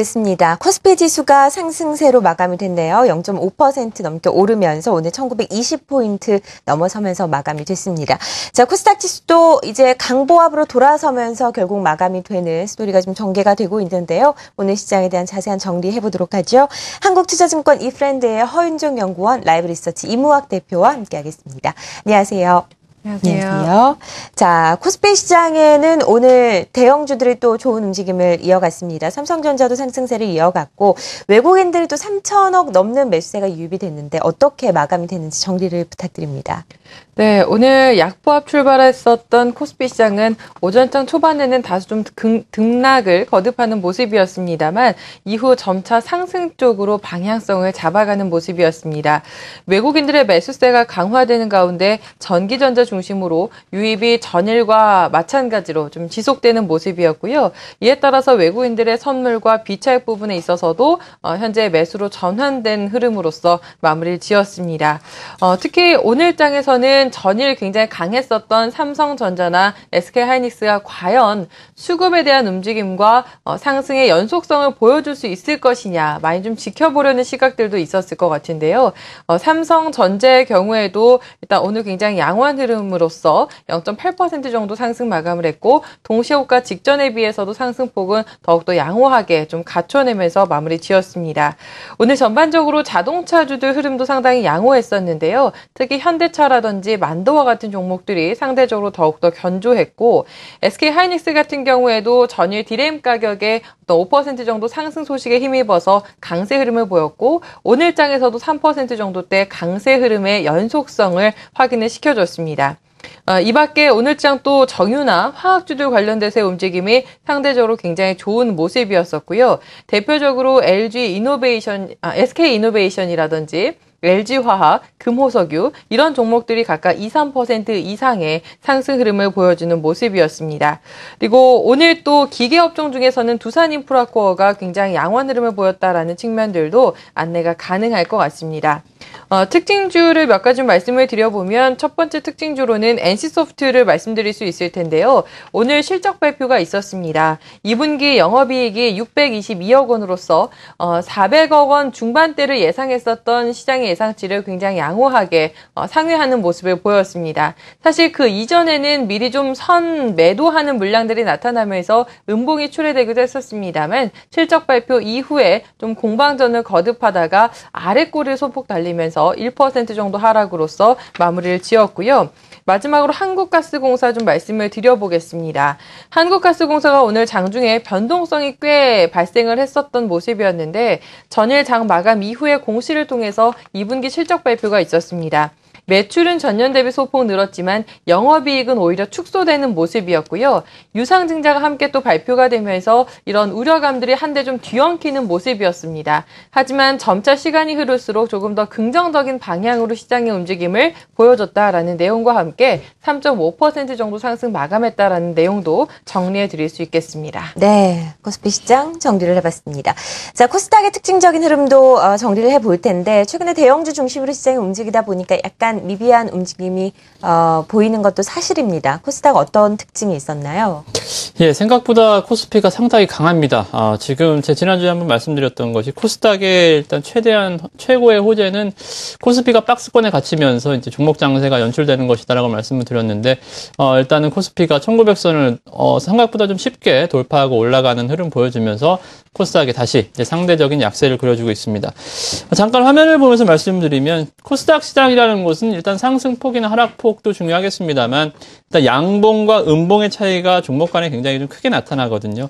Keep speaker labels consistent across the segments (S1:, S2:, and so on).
S1: 됐습니다. 코스피 지수가 상승세로 마감이 됐네요. 0.5% 넘게 오르면서 오늘 1920포인트 넘어서면서 마감이 됐습니다. 자, 코스닥 지수도 이제 강보합으로 돌아서면서 결국 마감이 되는 스토리가 좀 전개가 되고 있는데요. 오늘 시장에 대한 자세한 정리해 보도록 하죠. 한국투자증권 이프렌드의 허윤종 연구원 라이브 리서치 이무학 대표와 함께하겠습니다. 안녕하세요.
S2: 안녕하세요.
S1: 안녕하세요. 자, 코스피 시장에는 오늘 대형주들이 또 좋은 움직임을 이어갔습니다. 삼성전자도 상승세를 이어갔고 외국인들도 3천억 넘는 매수세가 유입이 됐는데 어떻게 마감이 됐는지 정리를 부탁드립니다.
S2: 네, 오늘 약보합 출발했었던 코스피 시장은 오전장 초반에는 다소 좀 등락을 거듭하는 모습이었습니다만 이후 점차 상승 쪽으로 방향성을 잡아가는 모습이었습니다. 외국인들의 매수세가 강화되는 가운데 전기전자 중심으로 유입이 전일과 마찬가지로 좀 지속되는 모습이었고요. 이에 따라서 외국인들의 선물과 비차익 부분에 있어서도 어, 현재 매수로 전환된 흐름으로서 마무리를 지었습니다. 어, 특히 오늘장에서는 전일 굉장히 강했었던 삼성전자나 SK하이닉스가 과연 수급에 대한 움직임과 어, 상승의 연속성을 보여줄 수 있을 것이냐 많이 좀 지켜보려는 시각들도 있었을 것 같은데요. 삼성전자의 경우에도 일단 오늘 굉장히 양호한 흐름 흐름으로써 0.8% 정도 상승 마감을 했고 동시호가 직전에 비해서도 상승폭은 더욱더 양호하게 좀 갖춰내면서 마무리 지었습니다. 오늘 전반적으로 자동차주들 흐름도 상당히 양호했었는데요. 특히 현대차라든지 만도와 같은 종목들이 상대적으로 더욱더 견조했고 SK 하이닉스 같은 경우에도 전일 디램 가격에 어떤 5% 정도 상승 소식에 힘입어서 강세 흐름을 보였고 오늘장에서도 3% 정도대 강세 흐름의 연속성을 확인을 시켜줬습니다. 어, 이 밖에 오늘장 또 정유나 화학주들 관련돼서의 움직임이 상대적으로 굉장히 좋은 모습이었었고요. 대표적으로 LG 이노베이션, 아, SK 이노베이션이라든지 LG화학, 금호석유 이런 종목들이 각각 2, 3% 이상의 상승 흐름을 보여주는 모습이었습니다. 그리고 오늘 또 기계 업종 중에서는 두산 인프라코어가 굉장히 양호한 흐름을 보였다라는 측면들도 안내가 가능할 것 같습니다. 어, 특징주를 몇 가지 말씀을 드려보면 첫 번째 특징주로는 NC소프트를 말씀드릴 수 있을 텐데요. 오늘 실적 발표가 있었습니다. 2분기 영업이익이 622억 원으로서 어, 400억 원 중반대를 예상했었던 시장의 예상치를 굉장히 양호하게 어, 상회하는 모습을 보였습니다. 사실 그 이전에는 미리 좀 선 매도하는 물량들이 나타나면서 음봉이 출회되기도 했었습니다만 실적 발표 이후에 좀 공방전을 거듭하다가 아래 꼬리를 소폭 달리면서 하면서 1% 정도 하락으로서 마무리를 지었고요. 마지막으로 한국가스공사 좀 말씀을 드려보겠습니다. 한국가스공사가 오늘 장중에 변동성이 꽤 발생을 했었던 모습이었는데 전일 장 마감 이후에 공시를 통해서 2분기 실적 발표가 있었습니다. 매출은 전년 대비 소폭 늘었지만 영업이익은 오히려 축소되는 모습이었고요. 유상증자가 함께 또 발표가 되면서 이런 우려감들이 한데 좀 뒤엉키는 모습이었습니다. 하지만 점차 시간이 흐를수록 조금 더 긍정적인 방향으로 시장의 움직임을 보여줬다라는 내용과 함께 3.5% 정도 상승 마감했다라는 내용도 정리해 드릴 수 있겠습니다.
S1: 네, 코스피 시장 정리를 해봤습니다. 자, 코스닥의 특징적인 흐름도 어, 정리를 해볼 텐데 최근에 대형주 중심으로 시장이 움직이다 보니까 약간 미비한 움직임이 어, 보이는 것도 사실입니다. 코스닥 어떤 특징이 있었나요?
S3: 예, 생각보다 코스피가 상당히 강합니다. 아, 지금 제 지난주에 한번 말씀드렸던 것이 코스닥의 일단 최대한 최고의 호재는 코스피가 박스권에 갇히면서 이제 종목 장세가 연출되는 것이다라고 말씀을 드렸는데 어, 일단은 코스피가 1900선을 어, 생각보다 좀 쉽게 돌파하고 올라가는 흐름 보여주면서 코스닥에 다시 상대적인 약세를 그려주고 있습니다. 잠깐 화면을 보면서 말씀드리면 코스닥 시장이라는 곳은 일단 상승폭이나 하락폭도 중요하겠습니다만 일단 양봉과 음봉의 차이가 종목 간에 굉장히 좀 크게 나타나거든요.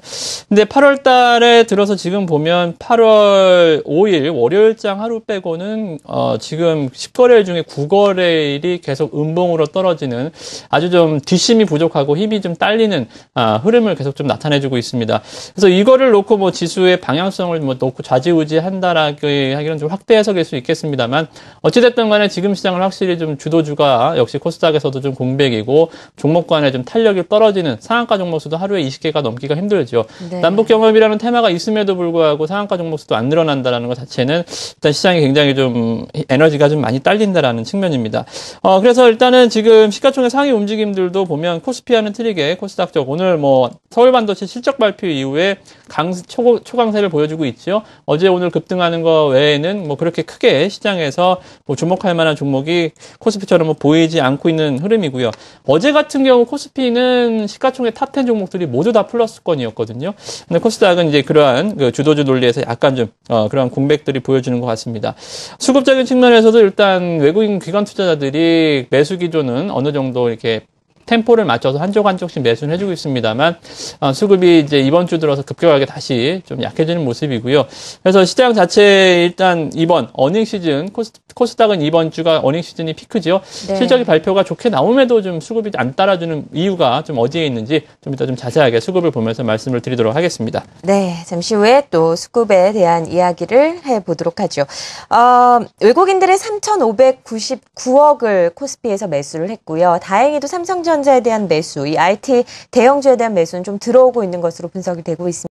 S3: 근데 8월 달에 들어서 지금 보면 8월 5일 월요일장 하루 빼고는 어 지금 10거래일 중에 9거래일이 계속 음봉으로 떨어지는 아주 좀 뒷심이 부족하고 힘이 좀 딸리는 아, 흐름을 계속 좀 나타내주고 있습니다. 그래서 이거를 놓고 뭐 지수의 방향성을 뭐 놓고 좌지우지 한다라고 하기는 좀 확대 해석일 수 있겠습니다만 어찌됐든 간에 지금 시장을 확실히 좀 주도주가 역시 코스닥에서도 좀 공백이고 종목 간에 좀 탄력이 떨어지는 상한가 종목 수도 하루에 20개가 넘기가 힘들죠.
S1: 네.
S3: 남북 경협이라는 테마가 있음에도 불구하고 상한가 종목 수도 안 늘어난다라는 것 자체는 일단 시장이 굉장히 좀 에너지가 좀 많이 딸린다라는 측면입니다. 어, 그래서 일단은 지금 시가총액 상위 움직임들도 보면 코스피와는 틀리게 코스닥 쪽 오늘 뭐 서울 반도체 실적 발표 이후에 강 초, 초강세를 보여주고 있죠. 어제 오늘 급등하는 거 외에는 뭐 그렇게 크게 시장에서 뭐 주목할 만한 종목이 코스피처럼 뭐 보이지 않고 있는 흐름이고요. 어제 같은 경우 코스피는 시가총액 top 10 종목들이 모두 다 플러스권이었거든요. 근데 코스닥은 이제 그러한 그 주도주 논리에서 약간 좀 어, 그러한 공백들이 보여주는 것 같습니다. 수급적인 측면에서도 일단 외국인 기관 투자자들이 매수 기조는 어느 정도 이렇게 템포를 맞춰서 한 쪽 한 쪽씩 매수는 해주고 있습니다만 어, 수급이 이제 이번 주 들어서 급격하게 다시 좀 약해지는 모습이고요. 그래서 시장 자체 일단 이번 어닝 시즌 코스, 코스닥은 이번 주가 어닝 시즌이 피크죠.
S1: 네.
S3: 실적이 발표가 좋게 나옴에도 좀 수급이 안 따라주는 이유가 좀 어디에 있는지 좀 이따 좀 자세하게 수급을 보면서 말씀을 드리도록 하겠습니다.
S1: 네, 잠시 후에 또 수급에 대한 이야기를 해 보도록 하죠. 어, 외국인들의 3,599억을 코스피에서 매수를 했고요. 다행히도 삼성전 자에 대한 매수, 이 IT 대형주에 대한 매수는 좀 들어오고 있는 것으로 분석이 되고 있습니다.